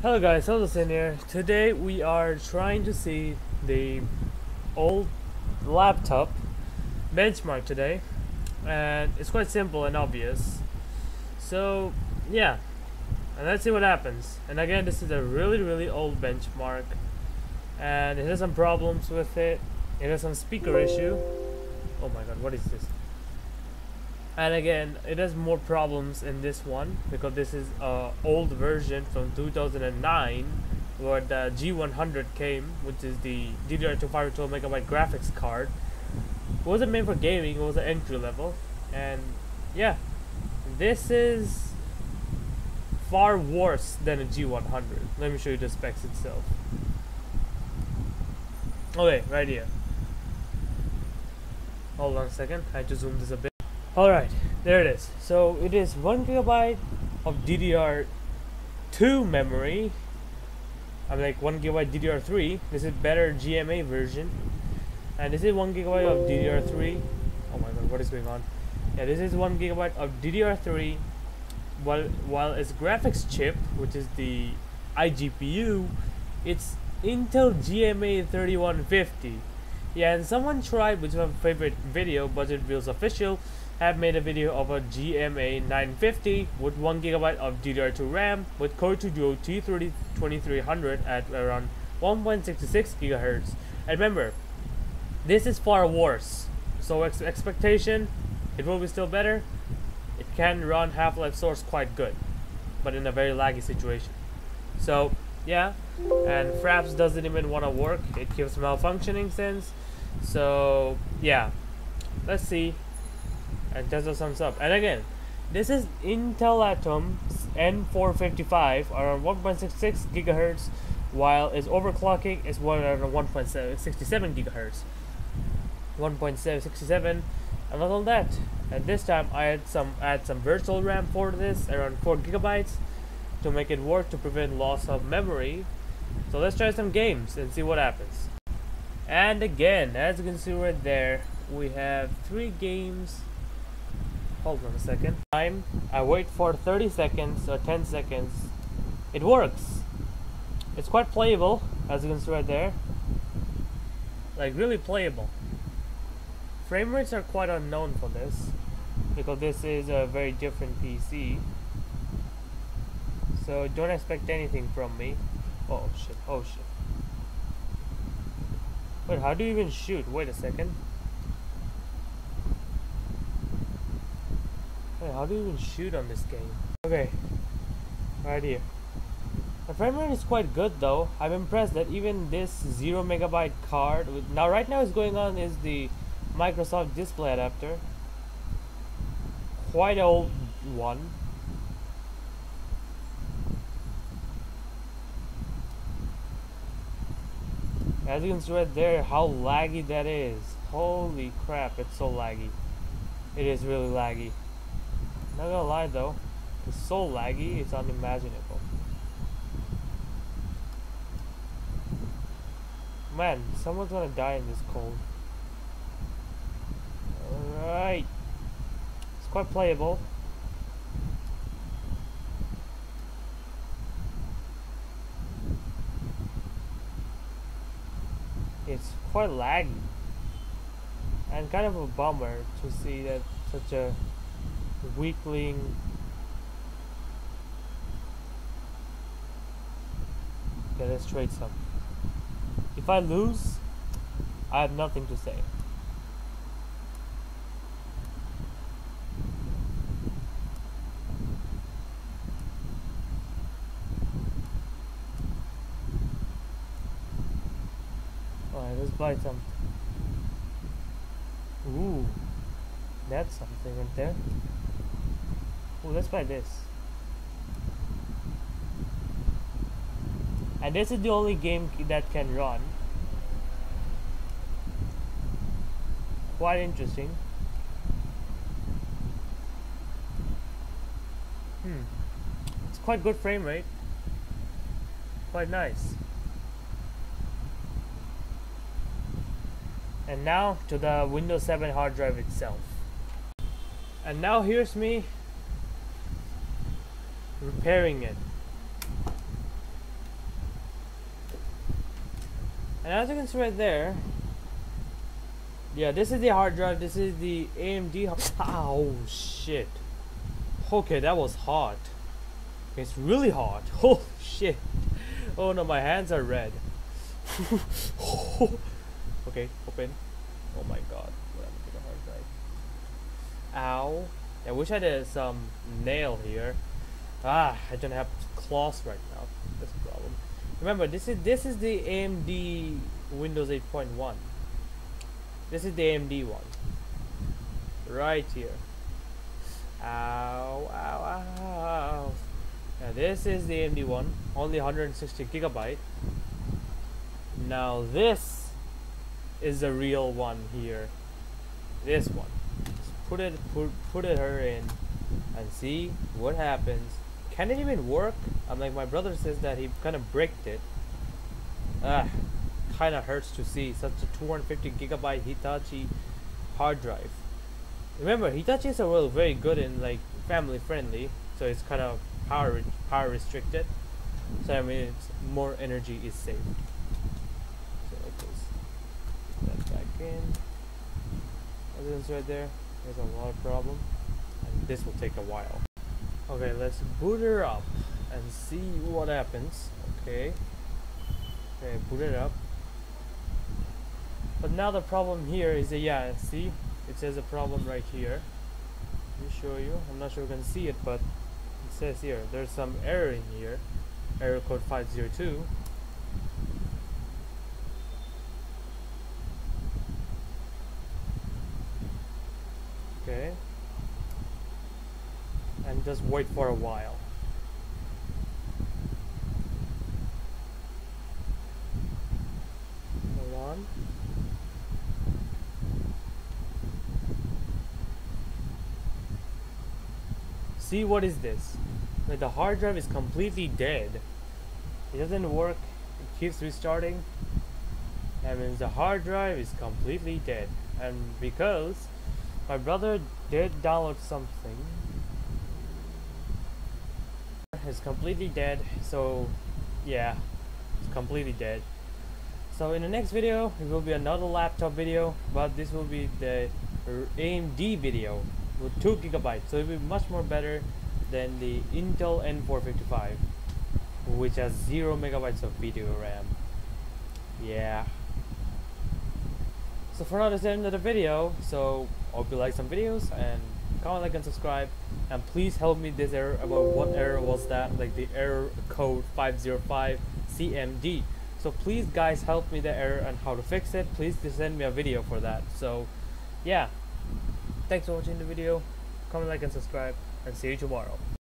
Hello guys, Helderson here. Today we are trying to see the old laptop benchmark today and it's quite simple and obvious. So yeah, and let's see what happens. And again this is a really really old benchmark and it has some problems with it. It has some speaker issue. Oh my god, what is this? And again it has more problems in this one because this is a old version from 2009 where the G100 came which is the DDR2 512 megabyte graphics card. It wasn't meant for gaming it was an entry level. And yeah this is far worse than a G100 let me show you the specs itself. Oh, okay right here. Hold on a second I have to zoom this a bit Alright, there it is. So it is 1 gigabyte of DDR2 memory. I'm like 1 gigabyte DDR3. This is better GMA version. And this is 1 gigabyte of DDR3. Oh my god, what is going on? Yeah, this is 1 gigabyte of DDR3. While, while its graphics chip, which is the iGPU, it's Intel GMA 3150. Yeah, and someone tried, which is my favorite video, Budget Builds Official, have made a video of a GMA 950 with 1GB of DDR2 RAM with Core 2 Duo T302300 at around 1.66 GHz. And remember, this is far worse. So ex expectation, it will be still better. It can run Half-Life Source quite good, but in a very laggy situation. So yeah, and Fraps doesn't even want to work. It keeps malfunctioning since. So yeah, let's see and Tesla thumbs up. And again, this is Intel Atom N455 around 1.66 gigahertz, while its overclocking is one around 1.67 gigahertz. 1.67, and not only that. And this time I had some add some virtual RAM for this, around 4 gigabytes, to make it work to prevent loss of memory. So let's try some games and see what happens. And again, as you can see right there, we have three games hold on a second. Time I wait for 30 seconds or 10 seconds. It works. It's quite playable as you can see right there. Like really playable. Frame rates are quite unknown for this because this is a very different PC so don't expect anything from me. Oh shit. Oh shit. Wait how do you even shoot? Wait a second how do you even shoot on this game? Okay, right here. The frame rate is quite good though. I'm impressed that even this zero megabyte card. With, now, right now, is going on is the Microsoft display adapter. Quite old one. As you can see right there, how laggy that is. Holy crap, it's so laggy. It is really laggy. Not gonna lie though, it's so laggy, it's unimaginable. Man, someone's gonna die in this cold. Alright. It's quite playable. It's quite laggy. And kind of a bummer to see that such a weakling Okay, let's trade some. If I lose, I have nothing to say. Alright, let's buy some. Ooh, that's something right there. Oh, let's buy this. And this is the only game that can run. Quite interesting. Hmm. It's quite good frame rate. Quite nice. And now to the Windows 7 hard drive itself. And now here's me repairing it. and as you can see right there yeah this is the hard drive. This is the AMD oh shit. Okay that was hot. It's really hot. Oh shit. Oh no my hands are red. Okay open. Oh my god. The hard drive. Ow. I wish I had some nail here ah I don't have claws right now. That's a problem. Remember this is this is the AMD Windows 8.1 this is the AMD one. Right here. Ow ow ow. Now this is the AMD one. Only 160 gigabyte. Now this is the real one here. This one. Just put it put, put it her in and see what happens can it even work I'm like my brother says that he kind of bricked it ah kind of hurts to see such a 250 gigabyte Hitachi hard drive remember Hitachis are well very good and like family friendly so it's kind of power power restricted so I mean more energy is saved that back in. Evidence right there. There's a lot of problem. And this will take a while. Okay, let's boot her up and see what happens. Okay. Okay, boot it up. But now the problem here is that, yeah, see? It says a problem right here. Let me show you. I'm not sure you can see it, but it says here. There's some error in here. Error code 502. Okay. And just wait for a while. On. See what is this? Like the hard drive is completely dead. It doesn't work. It keeps restarting. That means the hard drive is completely dead. And because my brother did download something. It's completely dead, so yeah, it's completely dead. So in the next video, it will be another laptop video, but this will be the AMD video with 2 gigabytes, so it will be much more better than the Intel N455, which has 0 megabytes of video RAM. Yeah. So for now, that's the end of the video. So hope you like some videos and comment, like, and subscribe. And please help me this error about what error was that, like the error code 505 CMD. So please guys help me the error and how to fix it. Please send me a video for that. So yeah, thanks for watching the video. Comment, like, and subscribe, and see you tomorrow.